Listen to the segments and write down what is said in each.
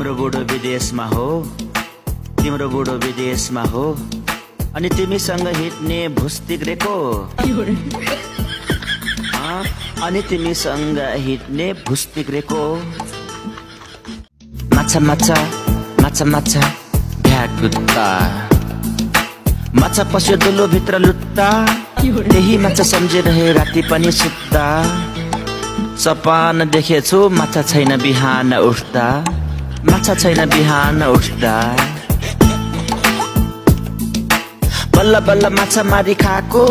तिम्रो बुढो विदेशमा हो। तिम्रो बुढो विदेशमा हो। अनि तिमीसँग हिँड्ने भुस तिग्रेको अँ, अनि तिमीसँग हिँड्ने भुस तिग्रेको माछा माछा माछा माछा भ्याट गुत्ता। माछा पस्यो दुलो भित्र लुत्ता। त्यही माछा सम्झिरहे राति पनि सुत्दा सपान देखेछु माछा छैन बिहान उठ्दा माछा छैन बिहान उठ्दा बल्ल बल्ल माछा मारी खाएको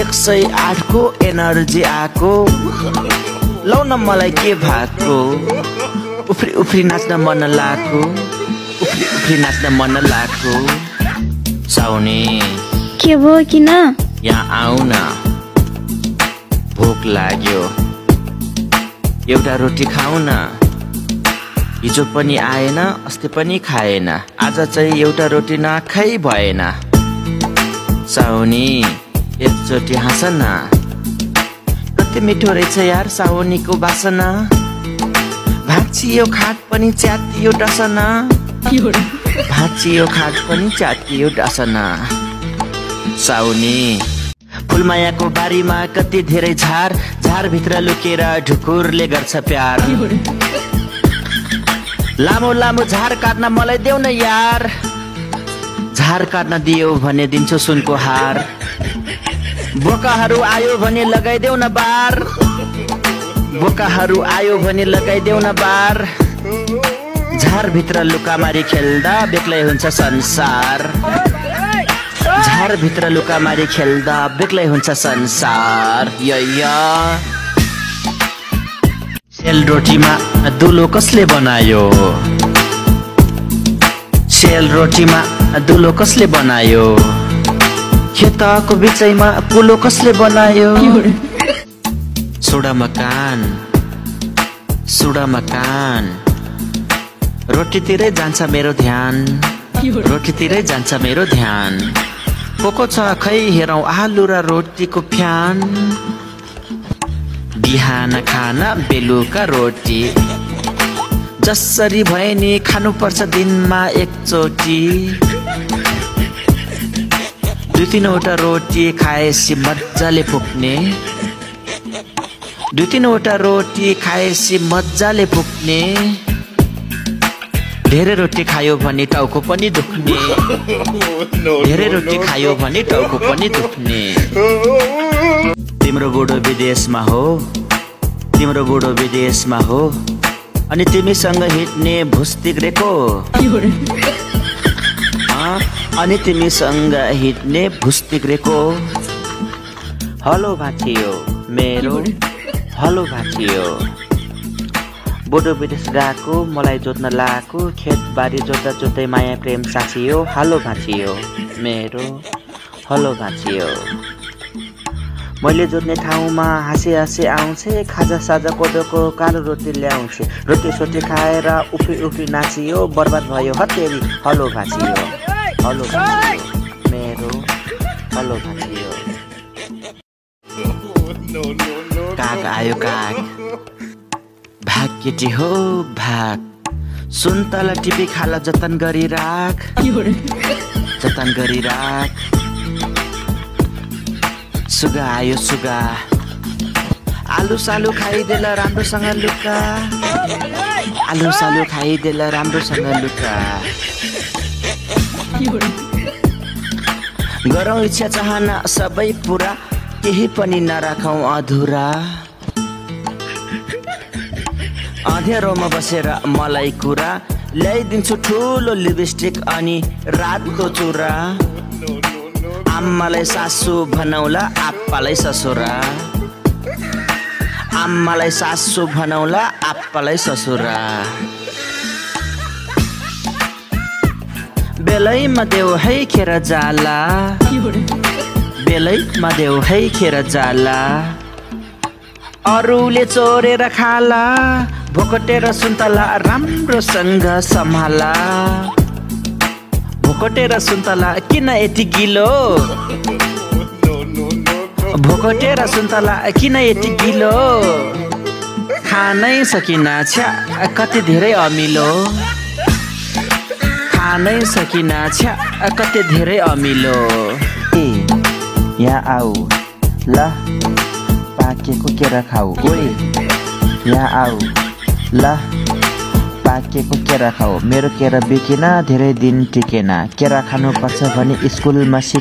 एक सय आठको एनर्जी आएको लौ न मलाई के भएको उफ्री उफ्री नाच्न मन लागेको उफ्री उफ्री नाच्न मन लागेको साउने के भयो किन यहाँ आऊ न भोक लाग्यो एउटा रोटी खाऊ न हिजो पनि आएन अस्ति पनि खाएन। आज चाहिँ एउटा रोटी नखाइ भएन। साउनी एकचोटि हाँस न कति मिठो रहेछ यार साउनीको बासना भाँचियो खाट पनि च्यातियो डसना। भाँचियो खाट पनि च्यातियो डसना। साउनी फुलमायाको बारीमा कति धेरै झार। झारभित्र लुकेर ढुकुरले गर्छ प्यार। लामो लामो झार काट्न मलाई देऊ न यार। झार काट्न दियो भने दिन्छु सुनको हार। बोकाहरू आयो भने लगाइदेऊ न बार। बोकाहरू आयो भने लगाइदेऊ न बार। झारभित्र लुकामारी खेल्दा बेग्लै हुन्छ संसार। झारभित्र लुकामारी खेल्दा बेग्लै हुन्छ संसार। य सेल रोटीमा दुलो कसले बनायो? सेल रोटीमा दुलो कसले बनायो? खेतको बिचैमा कुलो कसले बनायो? सुडा मकान सुडा मकान। रोटीतिरै जान्छ मेरो ध्यान रोटीतिरै जान्छ मेरो ध्यान। को को छ खै हेरौँ आलु र रोटीको फ्यान। बिहान खाना बेलुका रोटी। जसरी भए नि खानुपर्छ दिनमा एकचोटि। दुई तिनवटा रोटी खाएपछि मजाले पुग्ने दुई तिनवटा रोटी खाएपछि मजाले पुग्ने धेरै रोटी खायो भने टाउको पनि दुख्ने। धेरै रोटी खायो भने टाउको पनि दुख्ने। तिम्रो बुढो विदेशमा हो। तिम्रो बुढो विदेशमा हो। अनि तिमीसँग हिँड्ने भुस तिग्रेको। अँ, अनि तिमीसँग हिँड्ने भुस तिग्रेको। हलो भाँचियो मेरो। हलो भाँचियो बुढो विदेश गएको मलाई जोत्न लगाएको खेतबारी जोत्दा जोत्दै माया प्रेम साँचियो हलो भाँचियो मेरो हलो भाँचियो मैले जोत्ने ठाउँमा हाँसी हाँसी आउँछे खाजा साजा कोदोको कालो रोटी ल्याउँछु रोटी सोटी खाएर उफ्री उफ्री नाचियो बर्बाद भयो हतेरी हलो भाँचियो हलो भाँचियो मेरो हलो भाँचियो काग आयो काग केटी हो भाग। सुन्तला टिपी खाला जतन गरी राख। जतन गरी राख। सुगा आयो सुगा। आलु सालु खाइदेला राम्रोसँग लुका। आलु सालु खाइदेला राम्रोसँग लुका। गरौँ इच्छा चाहना सबै पुरा। केही पनि नराखौँ अधुरा। अँध्यारोमा बसेर मलाई कुरा ल्याइदिन्छु ठुलो लिपस्टिक अनि रातको चुरा। आम्मालाई सासु भनौला आप्पालाई ससुरा। आम्मालाई सासु भनौला आप्पालाई ससुरा। बेलैमा देऊ है खेर जाला। बेलैमा देऊ है खेर जाला। अरूले चोरेर खाला। भोकटेर सुन्तला राम्रोसँग सम्हाला। भोकटेर सुन्तला किन यति गिलो? भोकटेर सुन्तला किन यति गिलो? खानै सकिन छ्या कति धेरै अमिलो? खानै सकिन छ्या कति धेरै अमिलो? ए यहाँ आऊ। ल पाकेको केरा खाऊ। ओए यहाँ आऊ। ल पाकेको केरा खाऊ। मेरो केरा बिकेन धेरै दिन टिकेन। केरा खानुपर्छ भने स्कुलमा सिक